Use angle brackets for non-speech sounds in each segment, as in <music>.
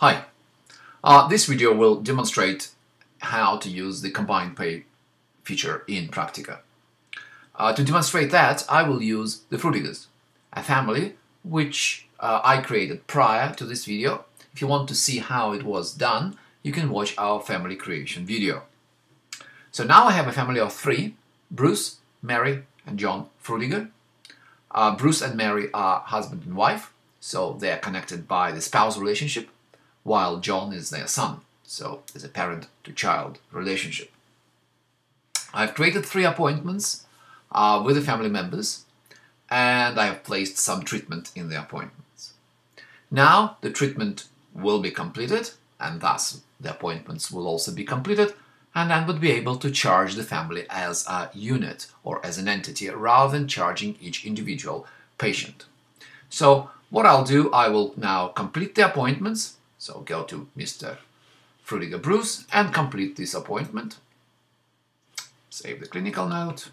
Hi, uh, this video will demonstrate how to use the combined pay feature in Praktika. Uh, to demonstrate that, I will use the Frutigers, a family which uh, I created prior to this video. If you want to see how it was done, you can watch our family creation video. So now I have a family of three, Bruce, Mary, and John Frutiger. Uh, Bruce and Mary are husband and wife, so they are connected by the spouse relationship while John is their son, so there's a parent to child relationship. I've created three appointments uh, with the family members and I have placed some treatment in the appointments. Now the treatment will be completed and thus the appointments will also be completed and then would be able to charge the family as a unit or as an entity rather than charging each individual patient. So what I'll do, I will now complete the appointments so go to Mr. Frutiger Bruce and complete this appointment. Save the clinical note.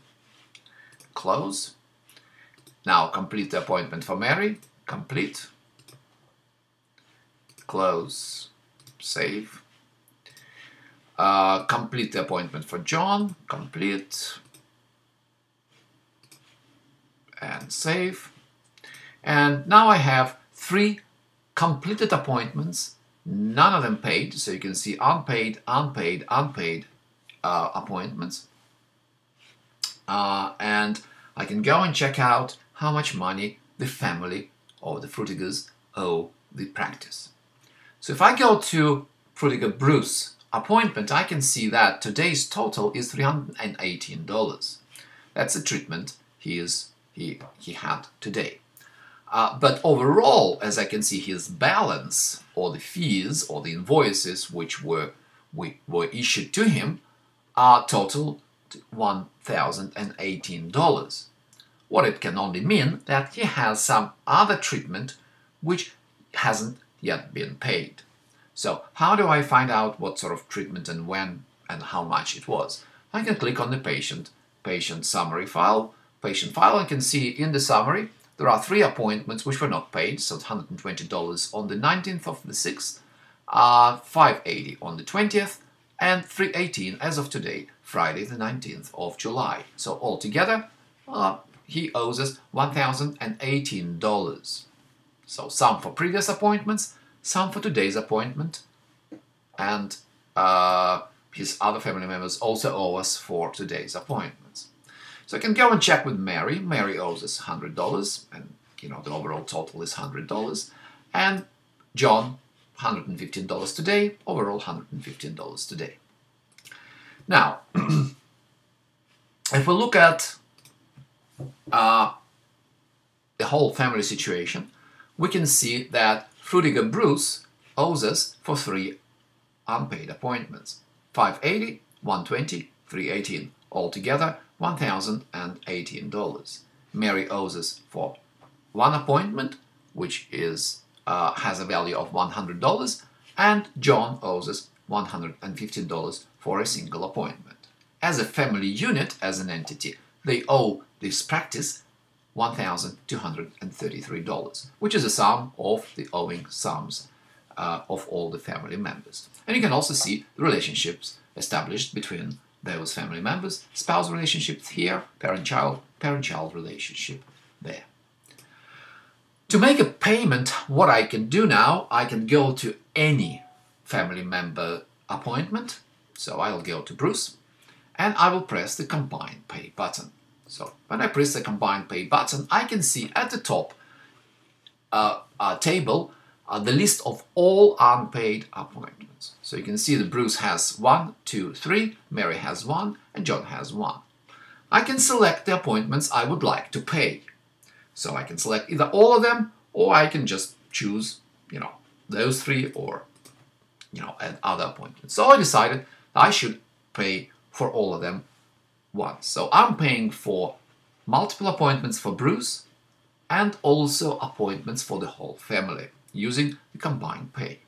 Close. Now complete the appointment for Mary. Complete. Close. Save. Uh, complete the appointment for John. Complete. And save. And now I have three completed appointments, none of them paid, so you can see unpaid, unpaid, unpaid uh, appointments. Uh, and I can go and check out how much money the family or the Frutigers owe the practice. So if I go to Frutiger Bruce appointment, I can see that today's total is $318. That's the treatment he, is, he, he had today. Uh, but overall, as I can see, his balance or the fees or the invoices which were we, were issued to him are total $1,018. What it can only mean that he has some other treatment which hasn't yet been paid. So how do I find out what sort of treatment and when and how much it was? I can click on the patient, patient summary file, patient file, I can see in the summary there are three appointments which were not paid, so $120 on the 19th of the 6th, uh, 580 on the 20th, and 318 as of today, Friday the 19th of July. So altogether, uh, he owes us $1,018. So some for previous appointments, some for today's appointment, and uh, his other family members also owe us for today's appointments. So I can go and check with Mary. Mary owes us $100, and you know the overall total is $100. And John, $115 today, overall $115 today. Now, <clears throat> if we look at uh, the whole family situation, we can see that Frutiger Bruce owes us for three unpaid appointments. 580, 120, 318. Altogether, $1,018. Mary owes us for one appointment, which is uh, has a value of $100, and John owes us $115 for a single appointment. As a family unit, as an entity, they owe this practice $1,233, which is a sum of the owing sums uh, of all the family members. And you can also see the relationships established between those family members, spouse relationships here, parent-child, parent-child relationship there. To make a payment, what I can do now, I can go to any family member appointment. So I'll go to Bruce and I will press the Combine Pay button. So when I press the Combine Pay button, I can see at the top uh, a table uh, the list of all unpaid appointments. So you can see that Bruce has one, two, three, Mary has one, and John has one. I can select the appointments I would like to pay. So I can select either all of them, or I can just choose, you know, those three or, you know, other appointments. So I decided I should pay for all of them once. So I'm paying for multiple appointments for Bruce and also appointments for the whole family using the combined pay.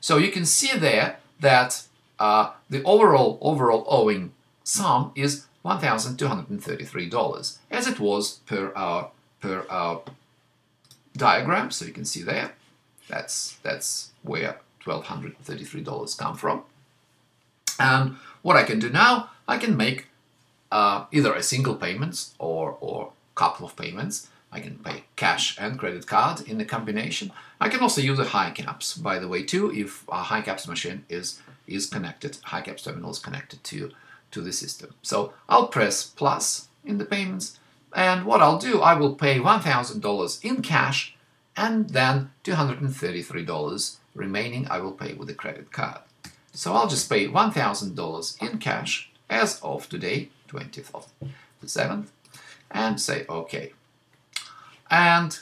So you can see there that uh, the overall overall owing sum is $1,233 as it was per our per our diagram. So you can see there that's that's where $1,233 come from. And what I can do now, I can make uh, either a single payment or, or couple of payments. I can pay cash and credit card in a combination. I can also use a HiCaps, by the way, too, if a HiCaps machine is is connected, HiCaps terminal is connected to, to the system. So I'll press plus in the payments, and what I'll do, I will pay $1,000 in cash, and then $233 remaining I will pay with a credit card. So I'll just pay $1,000 in cash as of today, 20th of the 7th, and say OK. And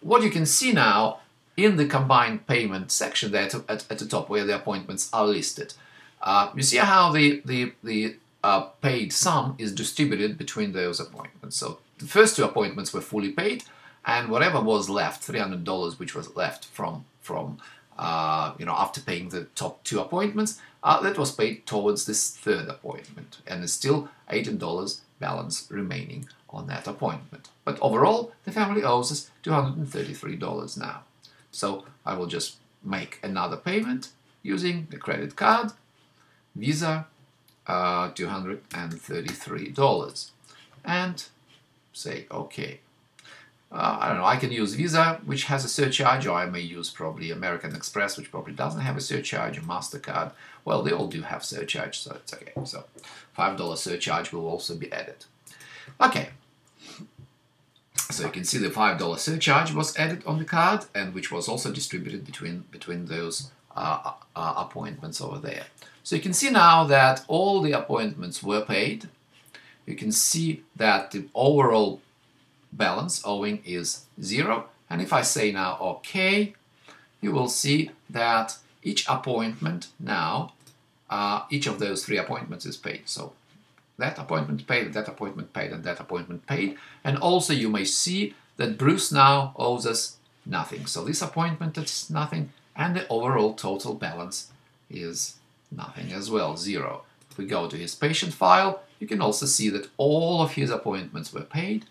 what you can see now in the combined payment section there at, at the top where the appointments are listed, uh, you see how the, the, the uh, paid sum is distributed between those appointments. So the first two appointments were fully paid, and whatever was left, $300, which was left from, from uh, you know, after paying the top two appointments, uh, that was paid towards this third appointment, and there's still $18 balance remaining on that appointment. But overall, the family owes us $233 now. So I will just make another payment using the credit card, Visa, uh, $233, and say OK. Uh, I don't know, I can use Visa, which has a surcharge, or I may use probably American Express, which probably doesn't have a surcharge, or MasterCard. Well, they all do have surcharge, so it's okay. So $5 surcharge will also be added. Okay, so you can see the $5 surcharge was added on the card, and which was also distributed between, between those uh, uh, appointments over there. So you can see now that all the appointments were paid. You can see that the overall balance owing is zero. And if I say now OK, you will see that each appointment now, uh, each of those three appointments is paid. So that appointment paid, that appointment paid, and that appointment paid. And also you may see that Bruce now owes us nothing. So this appointment is nothing, and the overall total balance is nothing as well, zero. If we go to his patient file, you can also see that all of his appointments were paid,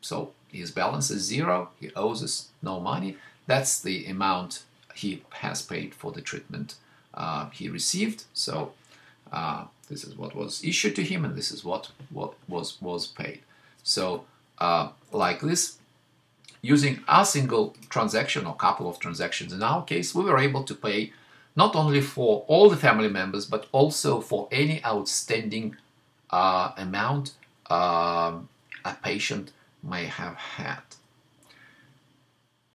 so his balance is zero, he owes us no money. That's the amount he has paid for the treatment uh, he received. So uh, this is what was issued to him, and this is what, what was, was paid. So uh, like this, using a single transaction or couple of transactions, in our case, we were able to pay not only for all the family members, but also for any outstanding uh, amount um, a patient may have had.